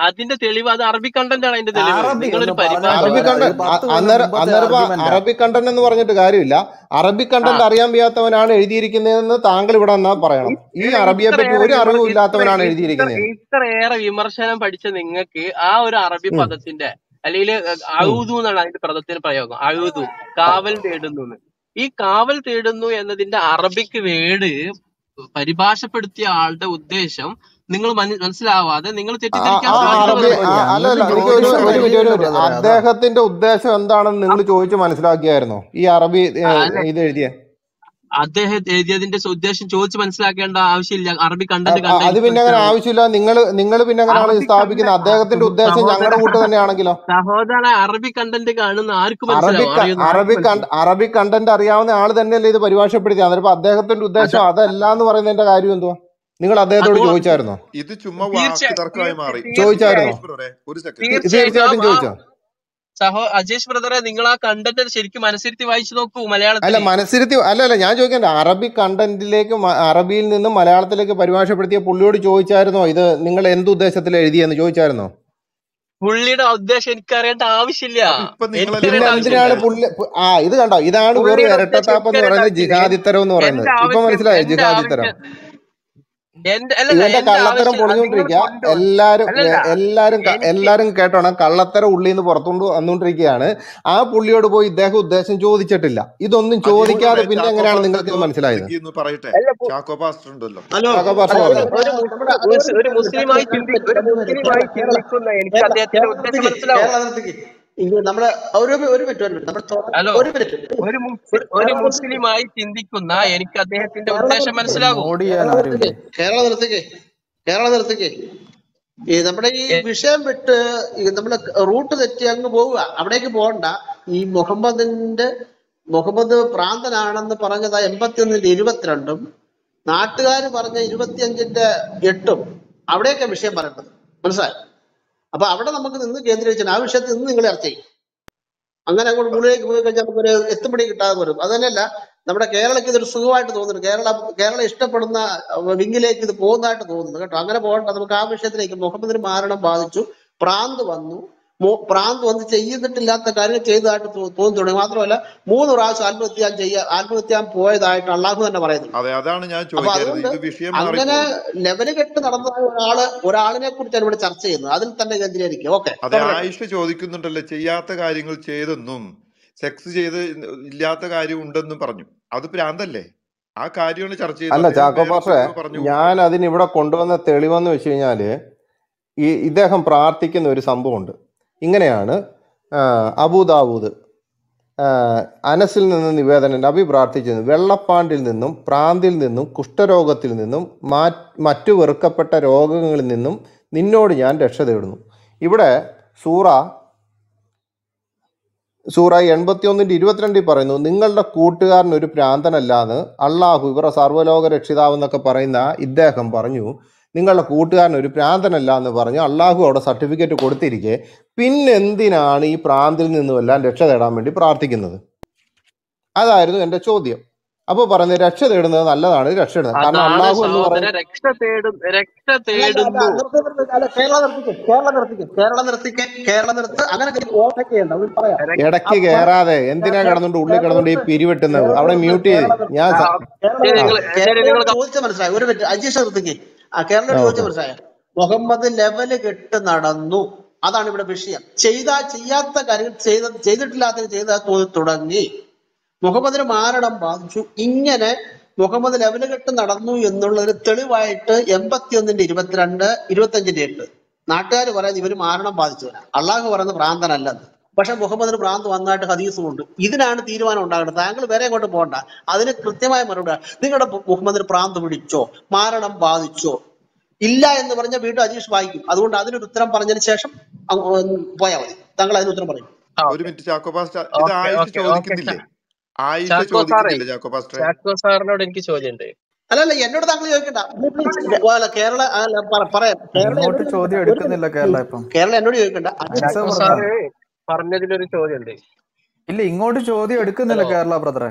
Speaker 2: അതിന്റെ തെളിവ് അത് അറബി കണ്ടന്റ് ആണ് അതിന്റെ തെളിവ്.
Speaker 5: അറബി
Speaker 1: കണ്ടന്റ് എന്ന് പറഞ്ഞിട്ട് കാര്യമില്ല. അറബി കണ്ടന്റ് അറിയാൻ വയ്യാത്തവനാണ് എഴുതിയിരിക്കുന്നതെന്ന് താങ്കൾ ഇവിടെ എന്നാ പറയണം. ഈ അറബിയെ പറ്റി ഒരു അറിവും ഇല്ലാത്തവനാണ് എഴുതിയിരിക്കുന്നത്.
Speaker 2: ഇത്രയേറെ വിമർശനം പഠിച്ച നിങ്ങൾക്ക് ആ ഒരു അറബി പദത്തിന്റെ അല്ലെങ്കിൽ. അഴുതു എന്നാണ് അതിന്റെ പദത്തിന് പ്രയോഗം. അഴുതു കാവൽ തേടുന്നു. ഈ കാവൽ തേടുന്നു എന്നതിന്റെ അറബിക്ക് വേട് പരിഭാഷപ്പെടുത്തിയ ആളുടെ ഉദ്ദേശം നിങ്ങൾ മനസ്സിലാവാതെ നിങ്ങൾ തെറ്റിദ്ധരിക്കാൻ
Speaker 1: അദ്ദേഹത്തിന്റെ ഉദ്ദേശം എന്താണെന്ന് നിങ്ങൾ ചോദിച്ചു മനസ്സിലാക്കിയായിരുന്നോ? ഈ അറബി ഇത് എഴുതിയ
Speaker 2: അദ്ദേഹം എഴുതിയതിന്റെ ഉദ്ദേശം ചോദിച്ച് മനസ്സിലാക്കേണ്ട ആവശ്യമില്ല. അറബി കണ്ടന്റ്
Speaker 1: അത് പിന്നെ അങ്ങനെ ആവശ്യമില്ല. നിങ്ങൾ നിങ്ങൾ പിന്നെ അങ്ങനെ
Speaker 2: സ്ഥാപിക്കുന്ന
Speaker 1: സ്ഥാപിക്കുന്നത് അദ്ദേഹത്തിന്റെ ഉദ്ദേശം ഞങ്ങളുടെ കൂട്ട് തന്നെയാണെങ്കിലോ?
Speaker 2: സഹോദര അറബി കണ്ടന്റ് കാണുന്ന ആർക്കും
Speaker 1: അറബി അറബി അറബി കണ്ടന്റ് അറിയാവുന്ന ആൾ തന്നെയല്ലേ ഇത് പരിഭാഷപ്പെടുത്തി അതിപ്പോ അദ്ദേഹത്തിന്റെ ഉദ്ദേശം അതല്ല എന്ന് പറയുന്നതിന്റെ കാര്യം എന്തോ നിങ്ങൾ അദ്ദേഹത്തോട് ചോദിച്ചായിരുന്നോ?
Speaker 4: ഇത് ചുമ്മാ മാറി.
Speaker 1: ചോദിച്ചായിരുന്നോ?
Speaker 2: തീർച്ചയായിട്ടും
Speaker 1: ചോദിച്ചോ?
Speaker 2: സഹോ അജേഷ് ബ്രദറെ നിങ്ങൾ ആ കണ്ടന്റ് ശരിക്കും മനസ്സിരുത്തി വായിച്ചു നോക്കൂ
Speaker 1: മലയാളത്തിൽ.
Speaker 2: അല്ല
Speaker 1: മനസ്സിരുത്തി അല്ല അല്ല ഞാൻ ചോദിക്കണ്ട അറബി കണ്ടന്റിലേക്ക് അറബിയിൽ നിന്നും മലയാളത്തിലേക്ക് പരിഭാഷപ്പെടുത്തിയ പുള്ളിയോട് ചോദിച്ചായിരുന്നോ? ഇത് നിങ്ങൾ എന്ത് ഉദ്ദേശത്തിൽ എഴുതിയെന്ന് ചോദിച്ചായിരുന്നോ?
Speaker 2: പുള്ളിയുടെ ഉദ്ദേശം എനിക്കറിയേണ്ട ആവശ്യമില്ല.
Speaker 1: എന്തിനാണ് പുള്ളി ആ ഇത് കണ്ടോ? ഇതാണ് വെറും ഇരട്ടത്താപ്പ് എന്ന് പറയുന്നത് ജിഹാദിത്തരം എന്ന് പറയുന്നത്. ഇപ്പൊ മനസ്സിലായോ ജിഹാദിത്തരം? ഇവന്റെ കള്ളത്തരം
Speaker 2: പൊളിഞ്ഞോണ്ടിരിക്ക
Speaker 1: പൊളിഞ്ഞുകൊണ്ടിരിക്കുക എല്ലാരും എല്ലാരും എല്ലാരും കേട്ടോണം. കള്ളത്തരം ഉള്ളിൽ നിന്ന് പുറത്തുകൊണ്ട് വന്നുകൊണ്ടിരിക്കുകയാണ് ആ പുള്ളിയോട് പോയി ഇദ്ദേഹം ഉദ്ദേശം ചോദിച്ചിട്ടില്ല. ഇതൊന്നും ചോദിക്കാതെ പിന്നെ എങ്ങനെയാണ് നിങ്ങൾക്ക് മനസ്സിലായത്?
Speaker 4: പറയട്ടെ. ചാക്കോ പാസ്റ്റർ ഉണ്ടല്ലോ.
Speaker 1: ചാക്കോ പാസ്റ്റർ
Speaker 3: അല്ല
Speaker 1: പറഞ്ഞു
Speaker 3: നമ്മുടെ
Speaker 2: ഒരു മുസ്ലിമായി ചിന്തി ഒരു മുസ്ലിമായി
Speaker 3: കേരള കേരള
Speaker 2: ചിന്തിക്കുന്ന എനിക്ക് അദ്ദേഹത്തിന്റെ ഉദ്ദേശം മനസ്സിലാവും
Speaker 3: കേരള നിർത്തിക്ക് നമ്മുടെ ഒരു ഒരു മിനിറ്റ് ഒരു മിനിറ്റ്. ഒരു
Speaker 2: മുസ്ലിമായി ചിന്തിക്കുന്ന എനിക്ക് അദ്ദേഹത്തിന്റെ ഉദ്ദേശം മനസ്സിലാകും.
Speaker 3: കേരള നിർത്തിക്കേ കേരള നിർത്തിക്ക് ഈ നമ്മുടെ ഈ വിഷയം വിട്ട് ഈ നമ്മൾ റൂട്ട് തെറ്റി അങ്ങ് പോവുക. അവിടേക്ക് പോകണ്ട. ഈ മുഹമ്മദിന്റെ മുഹമ്മദ് പ്രാന്തനാണെന്ന് പറഞ്ഞത് എൺപത്തി ഒന്നിന്റെ ഇരുപത്തിരണ്ടും നാട്ടുകാർ പറഞ്ഞ ഇരുപത്തിയഞ്ചിന്റെ എട്ടും. അവിടെയൊക്കെ വിഷയം പറയേണ്ടത്. മനസ്സിലായോ? അപ്പൊ അവിടെ നമുക്ക് നിന്ന് കേന്ദ്രീകരിച്ചാൽ ആ വിഷയത്തിൽ നിന്ന് നിങ്ങൾ ചർച്ച ചെയ്യും. അങ്ങനെ അങ്ങോട്ട് മുകളിലേക്ക് പോയി കഴിഞ്ഞാൽ നമുക്കൊരു എത്തുപിടി കിട്ടാതെ വരും. അത് തന്നെയല്ല നമ്മുടെ കേരളക്ക് ഇതൊരു സുഖമായിട്ട് തോന്നുന്നു. കേരള കേരളം ഇഷ്ടപ്പെടുന്ന വിങ്ങിലേക്ക് ഇത് പോകുന്നതായിട്ട് തോന്നുന്നു. കേട്ടോ അങ്ങനെ പോകണ്ട നമുക്ക് ആ വിഷയത്തിലേക്ക് മുഹമ്മദിന് മാരണം ബാധിച്ചു പ്രാന്ത് വന്നു. പ്രാന്ത് വന്ന് ചെയ്യുന്നിട്ടില്ലാത്ത കാര്യം ചെയ്തതായിട്ട് തോന്നി തുടങ്ങി. മാത്രമല്ല മൂന്ന് പ്രാവശ്യം ആത്മഹത്യ ചെയ്യാൻ ആത്മഹത്യ പോയതായിട്ട് അള്ളാഹു തന്നെ പറയുന്നു
Speaker 4: അതെ അതാണ് ഞാൻ
Speaker 3: അപ്പൊ അതുകൊണ്ട്
Speaker 4: വിഷയം
Speaker 3: അങ്ങനെ
Speaker 4: ലെവൽ
Speaker 3: ലെവൽ കെട്ട് നടന്ന ഒരാൾ ഒരാളിനെ കുറിച്ചാണ് ഇവിടെ ചർച്ച ചെയ്യുന്നത്. അതിൽ തന്നെ കേന്ദ്രീകരിക്കും ഓക്കെ
Speaker 4: അതെ ആയിഷ ചോദിക്കുന്നുണ്ടല്ലോ ചെയ്യാത്ത കാര്യങ്ങൾ ചെയ്തെന്നും സെക്സ് ചെയ്ത് ഇല്ലാത്ത കാര്യം ഉണ്ടെന്നും പറഞ്ഞു. അത് പ്രാന്തല്ലേ? ആ കാര്യമാണ് ചർച്ച ചെയ്തത്.
Speaker 1: അല്ല ചാക്കോ പാഷേ ഞാൻ അതിന് ഇവിടെ കൊണ്ടുവന്ന തെളിവെന്ന് വെച്ച് കഴിഞ്ഞാൽ ഈ ഇദ്ദേഹം പ്രാർത്ഥിക്കുന്ന ഒരു സംഭവമുണ്ട്. ഇങ്ങനെയാണ് അബൂദാവൂദ് അനസിൽ നിന്ന് നിവേദനം നബി പ്രാർത്ഥിച്ചിരുന്നു. വെള്ളപ്പാണ്ടിൽ നിന്നും പ്രാന്തിൽ നിന്നും കുഷ്ഠരോഗത്തിൽ നിന്നും മറ്റു വെറുക്കപ്പെട്ട രോഗങ്ങളിൽ നിന്നും നിന്നോട് ഞാൻ രക്ഷ തേടുന്നു. ഇവിടെ സൂറ സൂറ എൺപത്തി ഒന്നിന്റെ ഇരുപത്തിരണ്ടിൽ പറയുന്നു നിങ്ങളുടെ കൂട്ടുകാരൻ ഒരു പ്രാന്തനല്ലാന്ന് അള്ളാഹു ഇവരുടെ സർവലോക രക്ഷിതാവ് എന്നൊക്കെ പറയുന്ന ഇദ്ദേഹം പറഞ്ഞു. നിങ്ങളുടെ കൂട്ടുകാരൻ ഒരു പ്രാന്തനല്ല എന്ന് പറഞ്ഞ് അള്ളാഹു അവിടെ സർട്ടിഫിക്കറ്റ് കൊടുത്തിരിക്കെ പിന്നെന്തിനാണ് ഈ പ്രാന്തിൽ നിന്നുമെല്ലാം രക്ഷ തേടാൻ വേണ്ടി പ്രാർത്ഥിക്കുന്നത്? അതായിരുന്നു എന്റെ ചോദ്യം. അപ്പൊ പറഞ്ഞ രക്ഷ തേടുന്നത് നല്ലതാണ് രക്ഷ ഇടുന്നത് കാരണം അള്ളാഹു എന്ന് പറയുന്നത്
Speaker 2: രക്ഷ തേടും രക്ഷ തേടുന്നു.
Speaker 3: കേരള നിർത്തിക്ക് കേരള നിർത്തിക്ക് കേരള നിർത്തിക്ക് കേരള നിർത്ത്. അങ്ങനെ ഓവർടേക്ക് ചെയ്യണ്ട ഒന്ന് പറയാം.
Speaker 1: ഇടയ്ക്ക് കേറാതെ എന്തിനാ കിടന്നുണ്ട് ഉള്ളിൽ
Speaker 3: കിടന്നുണ്ട്
Speaker 1: കിടന്നുകൊണ്ട് ഈ പിരിവെട്ടുന്നത്? അവിടെ മ്യൂട്ട് ചെയ്ത്. ഞാൻ
Speaker 3: ചോദിച്ച മനസ്സിലായി. ഒരു മിനിറ്റ് അജീഷ് നിർത്തിക്ക്. കേരള ചോദിച്ച മനസ്സിലായ? മുഹമ്മദ് ലെവൽ കെട്ട് നടന്നു. അതാണ് ഇവിടെ വിഷയം. ചെയ്ത ചെയ്യാത്ത കാര്യം ചെയ്ത ചെയ്തിട്ടില്ലാത്ത ചെയ്ത തുടങ്ങി. മുഹമ്മദിന് മാരണം ബാധിച്ചു. ഇങ്ങനെ മുഹമ്മദ് ലെവൽ കെട്ട് നടന്നു എന്നുള്ളൊരു തെളിവായിട്ട് എൺപത്തി ഒന്നിന്റെ ഇരുപത്തിരണ്ട് ഇരുപത്തഞ്ചിന്റെ എട്ട്. നാട്ടുകാർ പറയുന്നത് ഇവർ മാരണം ബാധിച്ചവരാ. അള്ളാഹു പറയുന്നത് ഭ്രാന്തനല്ലെന്ന് പക്ഷെ മുഹമ്മദിന് ഭ്രാന്ത് വന്നായിട്ട് ഹദീസും ഉണ്ട് ഇതിനാണ് തീരുമാനം ഉണ്ടാകേണ്ടത്. താങ്കൾ വേറെ അങ്ങോട്ട് പോകണ്ട. അതിന് കൃത്യമായ മറുപടി നിങ്ങളുടെ മുഹമ്മദിന് ഭ്രാന്ത് പിടിച്ചോ മാരണം ബാധിച്ചോ ഇല്ല എന്ന് പറഞ്ഞ വീണ്ടും അജീഷ് വായിക്കും. അതുകൊണ്ട് അതിനൊരു ഉത്തരം പറഞ്ഞതിന് ശേഷം പോയാൽ മതി. താങ്കൾ അതിന് ഉത്തരം പറയും.
Speaker 4: ഒരു മിനിറ്റ് ചാക്കോ പാസ്റ്റർ. ഇത് ആയിഷ ചോദിക്കുന്നില്ലേ? ആയിഷ ചോദിക്കുന്നില്ല ചാക്കോ
Speaker 2: ചാക്കോ സാറിനോട് എനിക്ക് ചോദ്യമുണ്ട്.
Speaker 3: അല്ലല്ല എന്നോട് താങ്കൾ ചോദിക്കണ്ട. കേരള പറയാം. കേരള
Speaker 5: ചോദ്യം എടുക്കുന്നില്ല കേരള ഇപ്പം.
Speaker 3: കേരള എന്നോട് ചോദിക്കണ്ട. അജീഷ്
Speaker 5: ചോദ്യം
Speaker 2: ഉണ്ട് പറഞ്ഞതിലൊരു
Speaker 5: ഇല്ല ഇങ്ങോട്ട് ചോദ്യം എടുക്കുന്നില്ല കേരള ബ്രദറെ.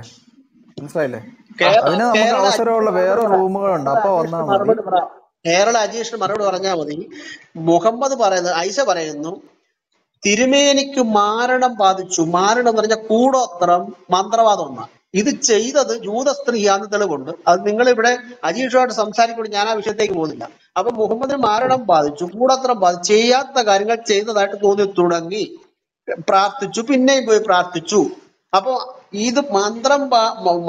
Speaker 5: മനസ്സിലായില്ലേ? അതിന് നമുക്ക് അവസരമുള്ള വേറെ റൂമുകളുണ്ട്. അപ്പൊ
Speaker 3: വന്നാൽ
Speaker 5: വന്നാ മതി
Speaker 3: കേരള അജീഷ് മറുപടി പറഞ്ഞാൽ മതി. മുഹമ്മദ് പറയുന്നത് ഐസ പറയുന്നു തിരുമേനിക്ക് മാരണം ബാധിച്ചു. മാരണം എന്ന് പറഞ്ഞ കൂടോത്രം മന്ത്രവാദം ഒന്നാണ് ഇത് ചെയ്തത് ജൂത സ്ത്രീയാന്ന് തെളിവുണ്ട്. അത് നിങ്ങൾ ഇവിടെ അജീഷുമായിട്ട് സംസാരിക്കുമ്പോൾ ഞാൻ ആ വിഷയത്തേക്ക് പോകുന്നില്ല. അപ്പൊ മുഹമ്മദിന് മാരണം ബാധിച്ചു കൂടോത്രം ബാധിച്ചു. ചെയ്യാത്ത കാര്യങ്ങൾ ചെയ്തതായിട്ട് തോന്നി തുടങ്ങി. പ്രാർത്ഥിച്ചു പിന്നെയും പോയി പ്രാർത്ഥിച്ചു. അപ്പൊ ഇത് മന്ത്രം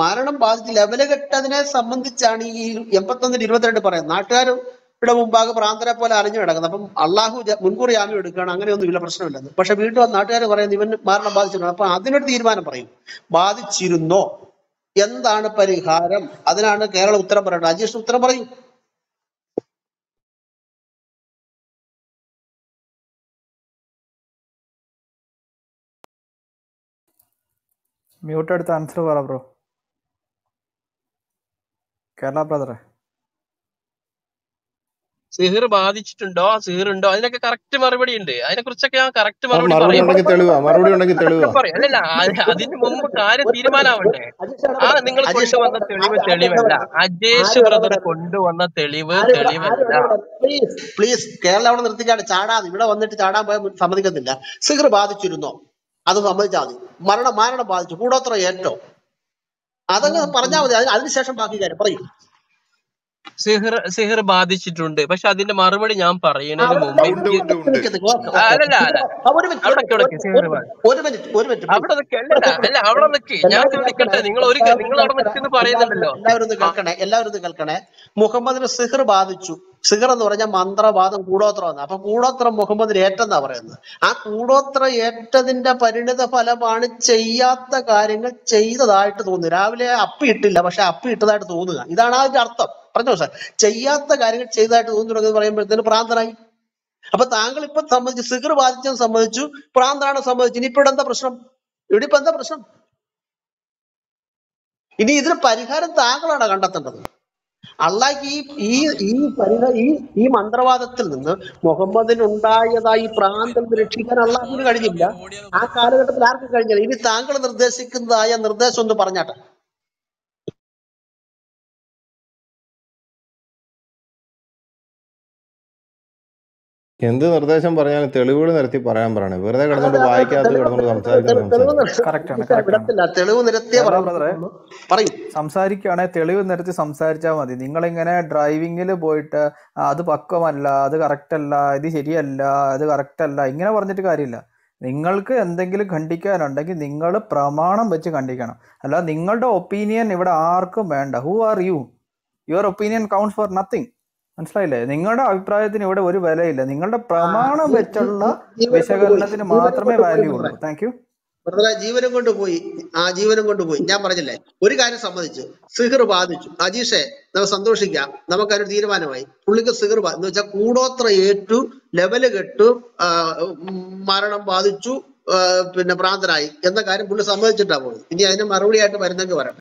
Speaker 3: മരണം ബാധിച്ച് ലെവൽ കെട്ടതിനെ സംബന്ധിച്ചാണ് ഈ എൺപത്തൊന്നിന് ഇരുപത്തിരണ്ട് പറയുന്നത്. നാട്ടുകാർ ഇവിടെ മുമ്പാകെ പ്രാന്തരെ പോലെ അറിഞ്ഞു കിടക്കുന്നത്. അപ്പം അള്ളാഹു മുൻകൂർ ജാമ്യം എടുക്കുകയാണ്. അങ്ങനെയൊന്നും ഇല്ല പ്രശ്നമില്ലെന്ന് പക്ഷെ വീണ്ടും നാട്ടുകാർ പറയുന്നത് ഇവൻ മരണം ബാധിച്ചിട്ടുണ്ട്. അപ്പൊ അതിനൊരു തീരുമാനം പറയും. ബാധിച്ചിരുന്നോ? എന്താണ് പരിഹാരം? അതിനാണ് കേരള ഉത്തരം പറയേണ്ടത്. അജീഷ് ഉത്തരം പറയൂ.
Speaker 5: മ്യൂട്ട് എടുത്ത് ആൻസർ പറ ബ്രോ കേരള ബ്രദറെ
Speaker 2: സിഹിർ ബാധിച്ചിട്ടുണ്ടോ? സിഹിർ ഉണ്ടോ അതിനൊക്കെ കറക്റ്റ് മറുപടി ഉണ്ട്. അതിനെ കുറിച്ചൊക്കെ ഞാൻ കറക്റ്റ് മറുപടി
Speaker 1: മറുപടി ഉണ്ടെങ്കിൽ തെളിവാ മറുപടി ഉണ്ടെങ്കിൽ
Speaker 2: അതൊക്കെ
Speaker 1: തെളിവാ.
Speaker 2: അല്ലല്ല അത് അതിന് മുമ്പ് കാര്യം
Speaker 3: തീരുമാനാവട്ടെ
Speaker 2: ആ നിങ്ങൾ കൊണ്ടുവന്ന തെളിവ് തെളിവല്ല. അജേഷ് ബ്രദർ കൊണ്ടുവന്ന തെളിവ് തെളിവല്ല.
Speaker 3: പ്ലീസ് പ്ലീസ് കേരളം അവിടെ നിർത്തിക്കാണ് ചാടാതെ ഇവിടെ വന്നിട്ട് ചാടാൻ പോയാൽ സമ്മതിക്കത്തില്ല. സിഹർ ബാധിച്ചിരുന്നോ? അത് സമ്മതിച്ചാൽ മതി. മരണം മാരണം ബാധിച്ചു. കൂടോത്ര ഏറ്റോ അതങ്ങ് പറഞ്ഞാൽ മതി. അതിന് അതിനുശേഷം ബാക്കി കാര്യം പറയും.
Speaker 2: സിഹർ സിഹർ ബാധിച്ചിട്ടുണ്ട്. പക്ഷെ അതിന്റെ മറുപടി ഞാൻ പറയുന്നതിന് മുമ്പ് അല്ലല്ല
Speaker 3: ഒരു മിനിറ്റ് ഒരു മിനിറ്റ്
Speaker 2: അവിടെ അല്ല അവിടെ നിൽക്ക് ഞാൻ
Speaker 3: എല്ലാവരും
Speaker 2: ചോദിക്കട്ടെ നിങ്ങൾ ഒരു നിങ്ങൾ അവിടെ നിൽക്കുന്നു പറയുന്നുണ്ടല്ലോ.
Speaker 3: എല്ലാവരും കേൾക്കണേ. എല്ലാവരും കേൾക്കണേ. മുഹമ്മദിന് സിഹർ ബാധിച്ചു. സിഹർ എന്ന് പറഞ്ഞാൽ മന്ത്രവാദം കൂടോത്രം എന്ന് അപ്പൊ കൂടോത്രം മുഹമ്മദിന് ഏറ്റെന്നാ പറയുന്നത്. ആ കൂടോത്രം ഏറ്റതിന്റെ പരിണിത ഫലമാണ് ചെയ്യാത്ത കാര്യങ്ങൾ ചെയ്തതായിട്ട് തോന്നുന്നു. രാവിലെ അപ്പി ഇട്ടില്ല പക്ഷെ അപ്പി ഇട്ടതായിട്ട് തോന്നുക. ഇതാണ് അതിന്റെ അർത്ഥം. പറഞ്ഞോ സാർ? ചെയ്യാത്ത കാര്യങ്ങൾ ചെയ്തതായിട്ട് തോന്നുന്നു എന്ന് പറയുമ്പോഴത്തേന് പ്രാന്തനായി. അപ്പൊ താങ്കൾ ഇപ്പൊ സംബന്ധിച്ച് സിഗർ ബാധിച്ചത് സംബന്ധിച്ചു പ്രാന്താണ് സംബന്ധിച്ചു? ഇനിയിപ്പോ ഇവിടെ എന്താ പ്രശ്നം? ഇവിടെ ഇപ്പൊ എന്താ പ്രശ്നം? ഇനി ഇതിന് പരിഹാരം താങ്കളാണ് കണ്ടെത്തേണ്ടത്? അള്ളാഹ് ഈ ഈ ഈ പരിത ഈ ഈ മന്ത്രവാദത്തിൽ നിന്ന് മുഹമ്മദിന് ഉണ്ടായതായി നിന്ന് രക്ഷിക്കാൻ അള്ളാഹുവിന് കഴിഞ്ഞില്ല. ആ കാലഘട്ടത്തിൽ ആർക്കും കഴിഞ്ഞില്ല? ഇനി താങ്കൾ നിർദ്ദേശിക്കുന്നതായ നിർദ്ദേശം ഒന്ന് പറഞ്ഞാട്ടെ.
Speaker 1: എന്ത് നിർദ്ദേശം പറഞ്ഞാലും തെളിവുകൾ നിരത്തി പറയാൻ പറയണേ. വെറുതെ കിടന്നുകൊണ്ട് വായിക്കാത്ത കിടന്നുകൊണ്ട്
Speaker 3: സംസാരിക്കുന്നു
Speaker 1: സംസാരിക്കുന്നത്
Speaker 3: തെളിവ്
Speaker 5: നിരത്തി സംസാരിച്ചാൽ മതി. നിങ്ങളിങ്ങനെ ഡ്രൈവിങ്ങിൽ പോയിട്ട് അത് പക്വമല്ല അത് കറക്റ്റ് അല്ല ഇത് ശരിയല്ല അത് കറക്റ്റ് അല്ല ഇങ്ങനെ പറഞ്ഞിട്ട് കാര്യമില്ല. നിങ്ങൾക്ക് എന്തെങ്കിലും ഖണ്ഡിക്കാനുണ്ടെങ്കിൽ നിങ്ങൾ പ്രമാണം വെച്ച് ഖണ്ഡിക്കണം. അല്ല നിങ്ങളുടെ ഒപ്പീനിയൻ ഇവിടെ ആർക്കും വേണ്ട. Who are you your opinion counts for nothing മനസ്സിലായില്ലേ? നിങ്ങളുടെ അഭിപ്രായത്തിന് ഇവിടെ ഒരു വിലയില്ല. നിങ്ങളുടെ പ്രമാണം വെച്ചുള്ള വിശകലനത്തിന് മാത്രമേ വാല്യൂ ഉള്ളൂ. താങ്ക് യു
Speaker 3: ജീവനം ജീവനും കൊണ്ട് പോയി. ആ ജീവനം കൊണ്ട് പോയി. ഞാൻ പറഞ്ഞില്ലേ? ഒരു കാര്യം സമ്മതിച്ചു. സിഹർ ബാധിച്ചു. അജീഷെ നമുക്ക് സന്തോഷിക്കാം. നമുക്ക് അതിന് തീരുമാനമായി. പുള്ളിക്ക് സിഹർ എന്ന് വെച്ചാൽ കൂടോത്ര ഏറ്റു ലെവൽ കെട്ടു മരണം ബാധിച്ചു പിന്നെ പ്രാന്തരായി എന്ന കാര്യം പുള്ളി സമ്മതിച്ചിട്ടാ പോയി ഇനി അതിന് മറുപടിയായിട്ട് വരുന്നെങ്കിൽ വരട്ടെ.